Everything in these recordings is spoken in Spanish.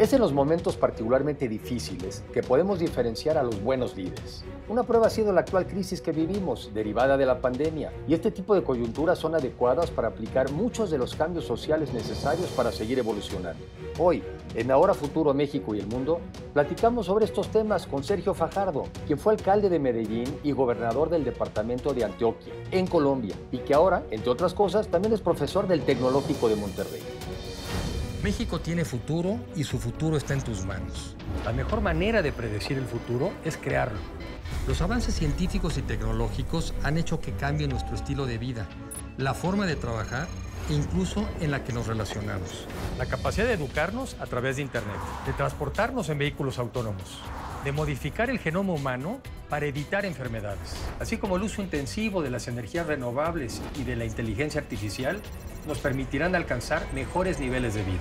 Es en los momentos particularmente difíciles que podemos diferenciar a los buenos líderes. Una prueba ha sido la actual crisis que vivimos, derivada de la pandemia, y este tipo de coyunturas son adecuadas para aplicar muchos de los cambios sociales necesarios para seguir evolucionando. Hoy, en Ahora Futuro México y el Mundo, platicamos sobre estos temas con Sergio Fajardo, quien fue alcalde de Medellín y gobernador del departamento de Antioquia, en Colombia, y que ahora, entre otras cosas, también es profesor del Tecnológico de Monterrey. México tiene futuro y su futuro está en tus manos. La mejor manera de predecir el futuro es crearlo. Los avances científicos y tecnológicos han hecho que cambie nuestro estilo de vida, la forma de trabajar e incluso en la que nos relacionamos. La capacidad de educarnos a través de Internet, de transportarnos en vehículos autónomos, de modificar el genoma humano para evitar enfermedades, así como el uso intensivo de las energías renovables y de la inteligencia artificial nos permitirán alcanzar mejores niveles de vida.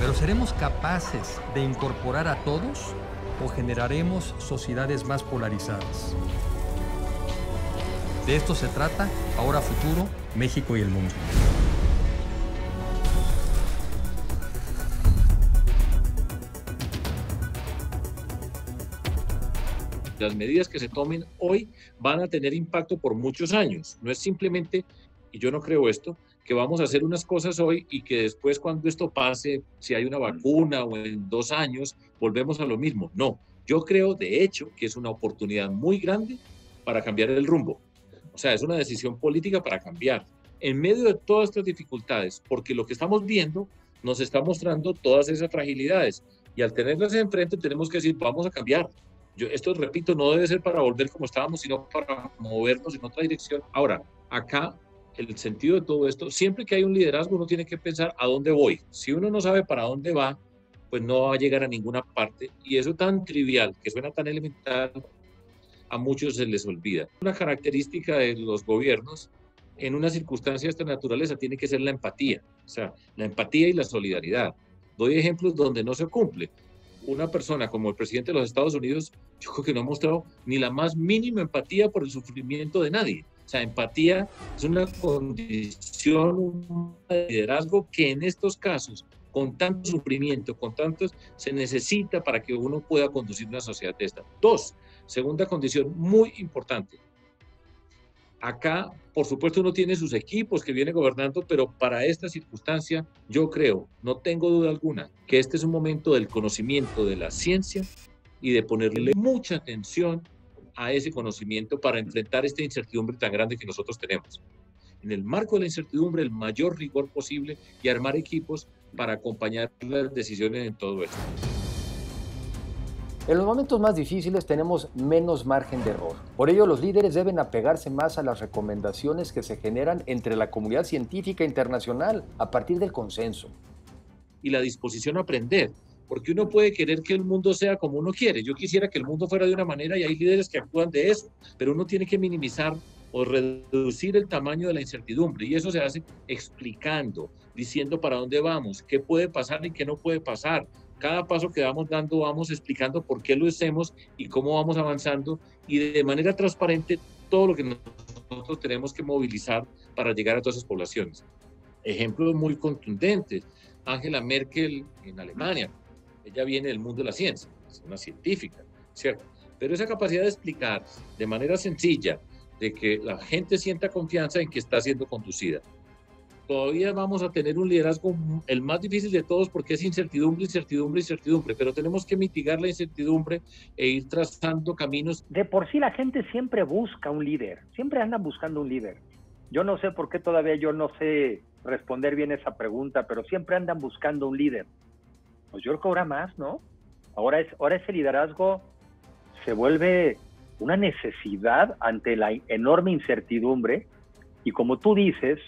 Pero ¿seremos capaces de incorporar a todos o generaremos sociedades más polarizadas? De esto se trata Ahora Futuro, México y el mundo. Las medidas que se tomen hoy van a tener impacto por muchos años. No es simplemente, y yo no creo esto, que vamos a hacer unas cosas hoy y que después cuando esto pase, si hay una vacuna o en dos años, volvemos a lo mismo. No, yo creo de hecho que es una oportunidad muy grande para cambiar el rumbo. O sea, es una decisión política para cambiar. En medio de todas estas dificultades, porque lo que estamos viendo nos está mostrando todas esas fragilidades. Y al tenerlas enfrente tenemos que decir, vamos a cambiar. Yo, esto, repito, no debe ser para volver como estábamos, sino para movernos en otra dirección. Ahora, acá el sentido de todo esto, siempre que hay un liderazgo uno tiene que pensar a dónde voy. Si uno no sabe para dónde va, pues no va a llegar a ninguna parte. Y eso tan trivial, que suena tan elemental, a muchos se les olvida. Una característica de los gobiernos en una circunstancia de esta naturaleza tiene que ser la empatía, o sea, la empatía y la solidaridad. Doy ejemplos donde no se cumple. Una persona como el presidente de los Estados Unidos, yo creo que no ha mostrado ni la más mínima empatía por el sufrimiento de nadie. O sea, empatía es una condición, un liderazgo que en estos casos, con tanto sufrimiento, con tantos, se necesita para que uno pueda conducir una sociedad de esta. Dos, segunda condición muy importante. Acá, por supuesto, uno tiene sus equipos que viene gobernando, pero para esta circunstancia, yo creo, no tengo duda alguna, que este es un momento del conocimiento de la ciencia y de ponerle mucha atención a ese conocimiento para enfrentar esta incertidumbre tan grande que nosotros tenemos. En el marco de la incertidumbre, el mayor rigor posible y armar equipos para acompañar las decisiones en todo esto. En los momentos más difíciles tenemos menos margen de error. Por ello, los líderes deben apegarse más a las recomendaciones que se generan entre la comunidad científica internacional a partir del consenso. Y la disposición a aprender porque uno puede querer que el mundo sea como uno quiere. Yo quisiera que el mundo fuera de una manera y hay líderes que actúan de eso, pero uno tiene que minimizar o reducir el tamaño de la incertidumbre y eso se hace explicando, diciendo para dónde vamos, qué puede pasar y qué no puede pasar. Cada paso que vamos dando vamos explicando por qué lo hacemos y cómo vamos avanzando y de manera transparente todo lo que nosotros tenemos que movilizar para llegar a todas esas poblaciones. Ejemplos muy contundentes. Angela Merkel en Alemania, ella viene del mundo de la ciencia, es una científica, ¿cierto? Pero esa capacidad de explicar de manera sencilla, de que la gente sienta confianza en que está siendo conducida. Todavía vamos a tener un liderazgo el más difícil de todos porque es incertidumbre, incertidumbre, incertidumbre, pero tenemos que mitigar la incertidumbre e ir trazando caminos. De por sí la gente siempre busca un líder, siempre anda buscando un líder. Yo no sé por qué todavía yo no sé responder bien esa pregunta, pero siempre andan buscando un líder pues yo creo que ahora más, ¿no? Ahora, es, ahora ese liderazgo se vuelve una necesidad ante la enorme incertidumbre y como tú dices,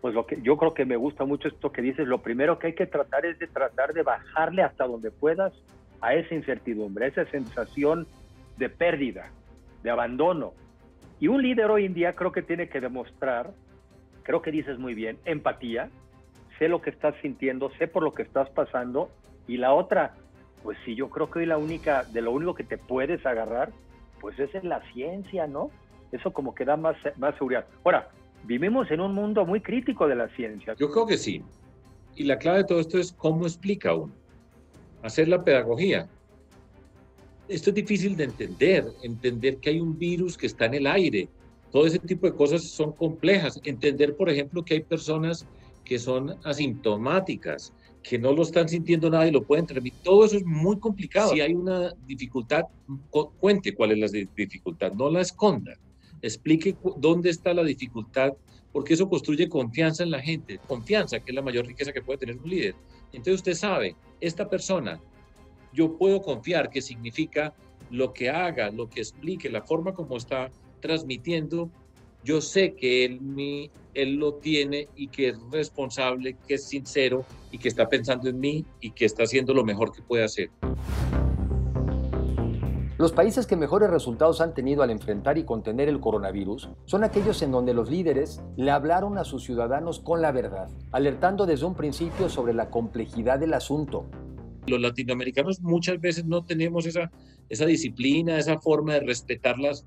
pues lo que yo creo que me gusta mucho esto que dices, lo primero que hay que tratar es de tratar de bajarle hasta donde puedas a esa incertidumbre, a esa sensación de pérdida, de abandono. Y un líder hoy en día creo que tiene que demostrar, creo que dices muy bien, empatía, sé lo que estás sintiendo, sé por lo que estás pasando. Y la otra, pues sí, yo creo que hoy la única, de lo único que te puedes agarrar, pues es la ciencia, ¿no? Eso como que da más, más seguridad. Ahora, vivimos en un mundo muy crítico de la ciencia. Yo creo que sí. Y la clave de todo esto es cómo explica uno. hacer la pedagogía. Esto es difícil de entender, entender que hay un virus que está en el aire. Todo ese tipo de cosas son complejas. Entender, por ejemplo, que hay personas que son asintomáticas, que no lo están sintiendo nada y lo pueden transmitir. Todo eso es muy complicado. Si hay una dificultad, cuente cuál es la dificultad, no la esconda. Explique dónde está la dificultad, porque eso construye confianza en la gente. Confianza, que es la mayor riqueza que puede tener un líder. Entonces usted sabe, esta persona, yo puedo confiar que significa lo que haga, lo que explique, la forma como está transmitiendo, yo sé que él, mi, él lo tiene y que es responsable, que es sincero y que está pensando en mí y que está haciendo lo mejor que puede hacer. Los países que mejores resultados han tenido al enfrentar y contener el coronavirus son aquellos en donde los líderes le hablaron a sus ciudadanos con la verdad, alertando desde un principio sobre la complejidad del asunto. Los latinoamericanos muchas veces no tenemos esa, disciplina, esa forma de respetar las,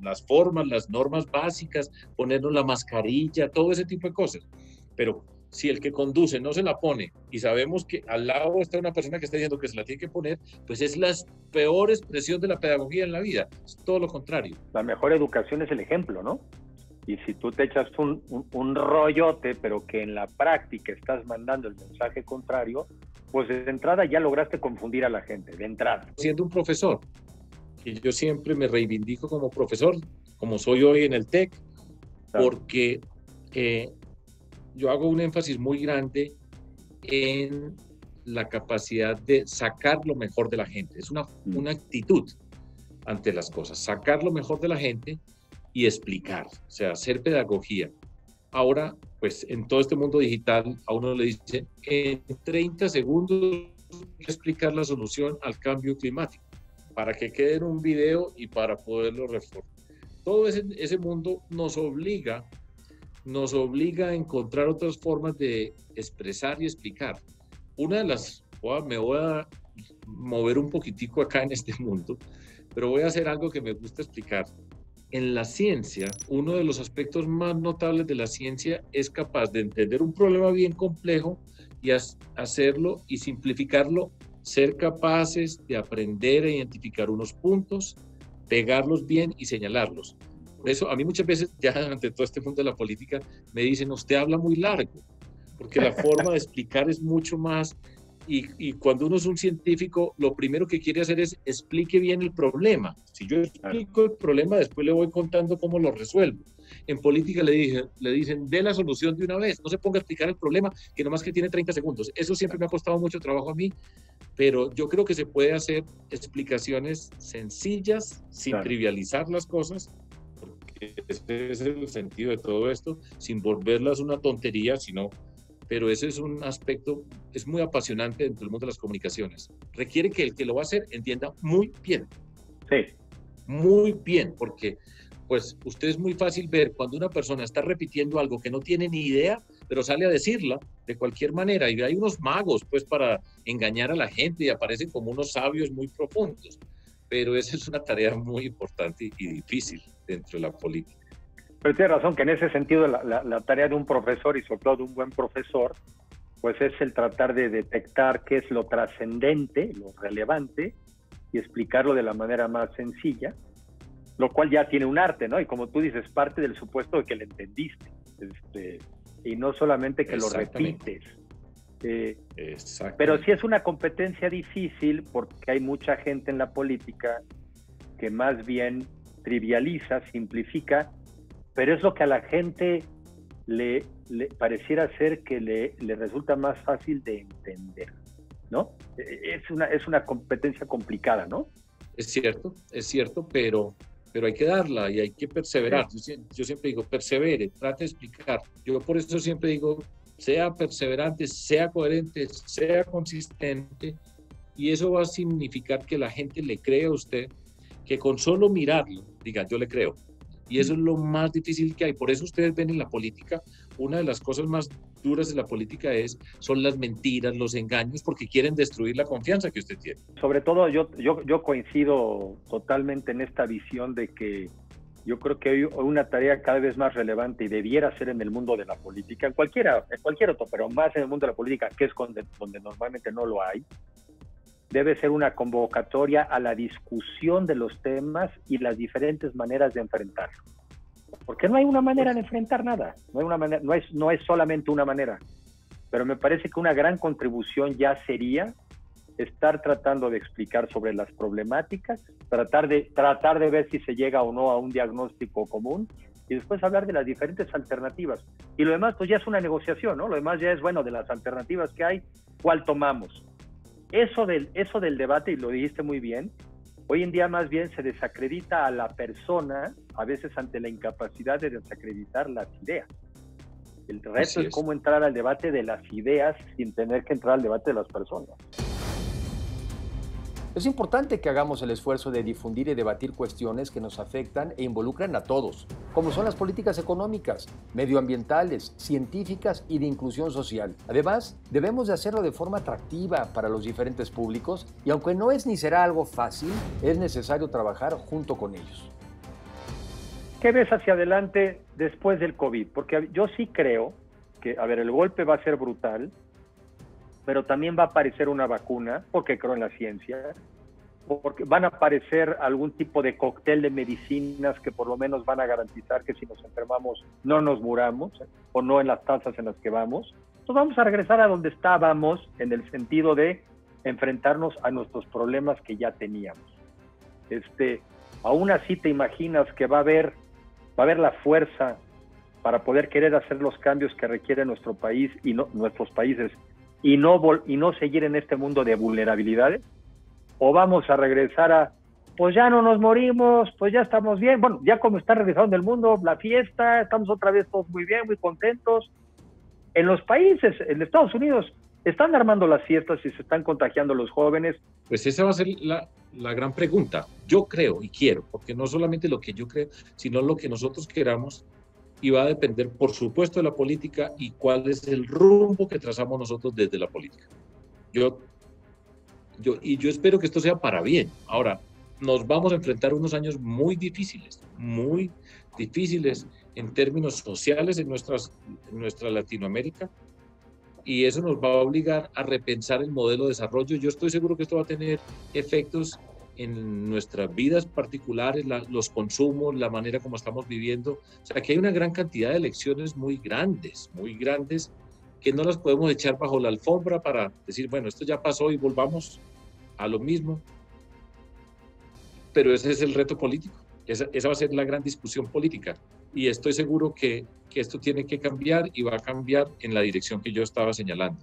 las formas, las normas básicas, ponernos la mascarilla, todo ese tipo de cosas. Pero si el que conduce no se la pone y sabemos que al lado está una persona que está diciendo que se la tiene que poner, pues es la peor expresión de la pedagogía en la vida. Es todo lo contrario. La mejor educación es el ejemplo, ¿no? Y si tú te echas un, un, rollote, pero que en la práctica estás mandando el mensaje contrario, pues de entrada ya lograste confundir a la gente, de entrada. Siendo un profesor, y yo siempre me reivindico como profesor, como soy hoy en el TEC, porque eh, yo hago un énfasis muy grande en la capacidad de sacar lo mejor de la gente. Es una, mm. una actitud ante las cosas, sacar lo mejor de la gente y explicar, o sea, hacer pedagogía. Ahora, pues en todo este mundo digital, a uno le dice, en 30 segundos explicar la solución al cambio climático, para que quede en un video y para poderlo reformar. Todo ese, ese mundo nos obliga nos obliga a encontrar otras formas de expresar y explicar. Una de las, me voy a mover un poquitico acá en este mundo, pero voy a hacer algo que me gusta explicar. En la ciencia, uno de los aspectos más notables de la ciencia es capaz de entender un problema bien complejo y hacerlo y simplificarlo, ser capaces de aprender a identificar unos puntos, pegarlos bien y señalarlos. Por eso a mí muchas veces, ya ante todo este mundo de la política, me dicen, usted habla muy largo, porque la forma de explicar es mucho más. Y, y, cuando uno es un científico, lo primero que quiere hacer es explique bien el problema. Si yo explico el problema, después le voy contando cómo lo resuelvo. En política le, dije, le dicen, dé la solución de una vez, no se ponga a explicar el problema, que nomás que tiene 30 segundos. Eso siempre me ha costado mucho trabajo a mí, pero yo creo que se puede hacer explicaciones sencillas, sin trivializar las cosas, ese es el sentido de todo esto, sin volverlas una tontería, sino, pero ese es un aspecto, es muy apasionante dentro del mundo de las comunicaciones. Requiere que el que lo va a hacer entienda muy bien. Sí. Muy bien, porque pues usted es muy fácil ver cuando una persona está repitiendo algo que no tiene ni idea, pero sale a decirla de cualquier manera. Y hay unos magos, pues, para engañar a la gente y aparecen como unos sabios muy profundos. Pero esa es una tarea muy importante y difícil dentro de la política. Pero tiene razón que en ese sentido la, tarea de un profesor y sobre todo de un buen profesor, pues es el tratar de detectar qué es lo trascendente, lo relevante, y explicarlo de la manera más sencilla, lo cual ya tiene un arte, ¿no? Y como tú dices, parte del supuesto de que lo entendiste, este, y no solamente que lo repites. Eh, pero sí es una competencia difícil porque hay mucha gente en la política que más bien trivializa, simplifica, pero es lo que a la gente le, pareciera ser que le, le, resulta más fácil de entender, ¿no? E, es una, es una competencia complicada, ¿no? Es cierto, es cierto, pero, pero hay que darla y hay que perseverar. Yo, yo, siempre digo, persevere, trate de explicar. Yo por eso siempre digo, sea perseverante, sea coherente, sea consistente, y eso va a significar que la gente le cree a usted que con solo mirarlo diga, yo le creo. Y eso es lo más difícil que hay. Por eso ustedes ven en la política, una de las cosas más duras de la política es, son las mentiras, los engaños, porque quieren destruir la confianza que usted tiene. Sobre todo yo, yo, yo coincido totalmente en esta visión de que yo creo que hay una tarea cada vez más relevante y debiera ser en el mundo de la política, en cualquiera, en cualquier otro, pero más en el mundo de la política, que es donde, donde normalmente no lo hay, debe ser una convocatoria a la discusión de los temas y las diferentes maneras de enfrentarlo. Porque no hay una manera de enfrentar nada, no, hay una manera, no, es, no es solamente una manera. Pero me parece que una gran contribución ya sería estar tratando de explicar sobre las problemáticas, tratar de, tratar de ver si se llega o no a un diagnóstico común y después hablar de las diferentes alternativas. Y lo demás, pues ya es una negociación, ¿no? Lo demás ya es, bueno, de las alternativas que hay, ¿cuál tomamos? Eso del, eso del debate, y lo dijiste muy bien, hoy en día más bien se desacredita a la persona, a veces ante la incapacidad de desacreditar las ideas. El reto es cómo entrar al debate de las ideas sin tener que entrar al debate de las personas. Es importante que hagamos el esfuerzo de difundir y debatir cuestiones que nos afectan e involucran a todos, como son las políticas económicas, medioambientales, científicas y de inclusión social. Además, debemos de hacerlo de forma atractiva para los diferentes públicos y aunque no es ni será algo fácil, es necesario trabajar junto con ellos. ¿Qué ves hacia adelante después del COVID? Porque yo sí creo que, a ver, el golpe va a ser brutal, pero también va a aparecer una vacuna, porque creo en la ciencia, porque van a aparecer algún tipo de cóctel de medicinas que por lo menos van a garantizar que si nos enfermamos no nos muramos o no en las tasas en las que vamos. Entonces vamos a regresar a donde estábamos en el sentido de enfrentarnos a nuestros problemas que ya teníamos. Este, aún así te imaginas que va a haber va a haber la fuerza para poder querer hacer los cambios que requiere nuestro país y nuestros países y no, y no seguir en este mundo de vulnerabilidades? ¿O vamos a regresar a, pues ya no nos morimos, pues ya estamos bien? Bueno, ya como está regresando el mundo, la fiesta, estamos otra vez todos muy bien, muy contentos. En los países, en Estados Unidos, están armando las fiestas y se están contagiando los jóvenes. Pues esa va a ser la, la gran pregunta. Yo creo y quiero, porque no solamente lo que yo creo, sino lo que nosotros queramos y va a depender, por supuesto, de la política y cuál es el rumbo que trazamos nosotros desde la política. Yo, yo, y yo espero que esto sea para bien. Ahora, nos vamos a enfrentar unos años muy difíciles, muy difíciles en términos sociales en, nuestras, en nuestra Latinoamérica, y eso nos va a obligar a repensar el modelo de desarrollo. Yo estoy seguro que esto va a tener efectos en nuestras vidas particulares, los consumos, la manera como estamos viviendo. O sea, que hay una gran cantidad de lecciones muy grandes, muy grandes, que no las podemos echar bajo la alfombra para decir, bueno, esto ya pasó y volvamos a lo mismo. Pero ese es el reto político, esa, esa va a ser la gran discusión política. Y estoy seguro que, que esto tiene que cambiar y va a cambiar en la dirección que yo estaba señalando.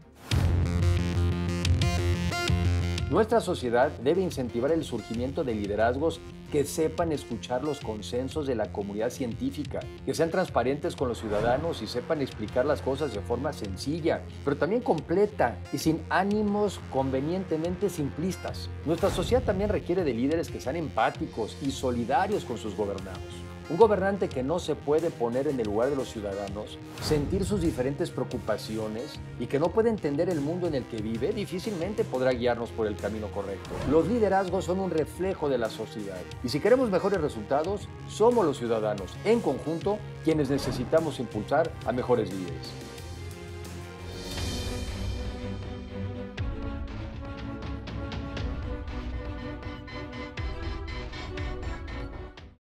Nuestra sociedad debe incentivar el surgimiento de liderazgos que sepan escuchar los consensos de la comunidad científica, que sean transparentes con los ciudadanos y sepan explicar las cosas de forma sencilla, pero también completa y sin ánimos convenientemente simplistas. Nuestra sociedad también requiere de líderes que sean empáticos y solidarios con sus gobernados. Un gobernante que no se puede poner en el lugar de los ciudadanos, sentir sus diferentes preocupaciones y que no puede entender el mundo en el que vive, difícilmente podrá guiarnos por el camino correcto. Los liderazgos son un reflejo de la sociedad y si queremos mejores resultados, somos los ciudadanos en conjunto quienes necesitamos impulsar a mejores líderes.